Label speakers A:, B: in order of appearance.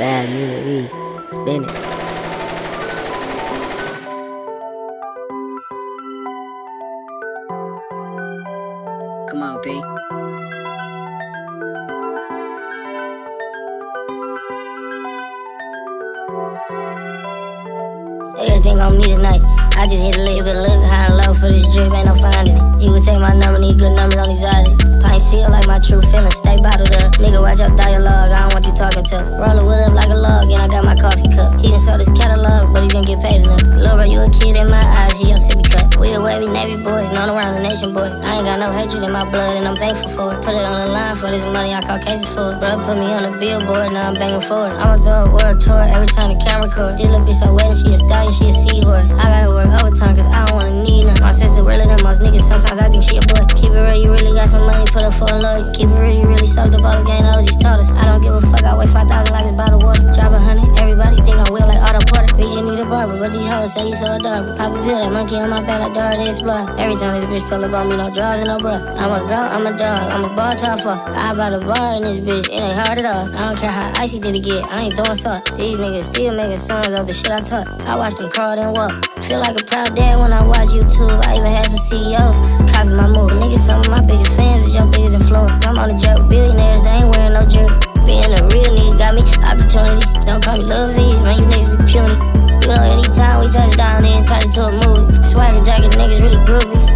A: Fab Music Reece. Spin it.
B: Come on, B.
C: Everything on me tonight. I just hit a lick, but look high and low for this drip, ain't no finding it. You would take my number, need good numbers on these eyes. Pint seal like my true feelings, stay bottled up. Watch your dialogue, I don't want you talking to. Roll the wood up like a log, and I got my coffee cup. He done sold his catalog, but he gonna get paid enough. Lil' bro, you a kid in my eyes, he your sippy cut. We a wavy Navy boys, known around the nation, boy. I ain't got no hatred in my blood, and I'm thankful for it. Put it on the line for this money, I call cases for it. Bro, put me on the billboard, now I'm banging forward. I'ma do a world tour every time the camera record. This little bitch so wet, and she a stallion, she a seahorse. I gotta work overtime, cause I don't wanna need none. My sister realer than most niggas, sometimes I think she a boy. Keep it real, you really got some money, put up for a lawyer. Keep it real, you really up the game, OGs taught us. I don't give a fuck, I waste 5,000 like it's bottled water. Drop a hundred, everybody think I'm will like Otto Porter. Bitch, you need a barber, but these hoes say you so adorable. Pop a pill, that monkey on my back like Dora the Explorer. Every time this bitch pull up on me, no drawers and no bra. I'm a girl, I'm a dog, I'm a ball fuck. I bought a bar in this bitch, it ain't hard at all. I don't care how icy did it get, I ain't throwing salt. These niggas still making songs off the shit I taught. I watch them crawl and walk. Feel like a proud dad when I watch YouTube. I even had some CEOs copy my move. Niggas, some of my biggest fans is your biggest influence. I'm on the billionaires, they to a movie. Swagger jacket, niggas really nigga.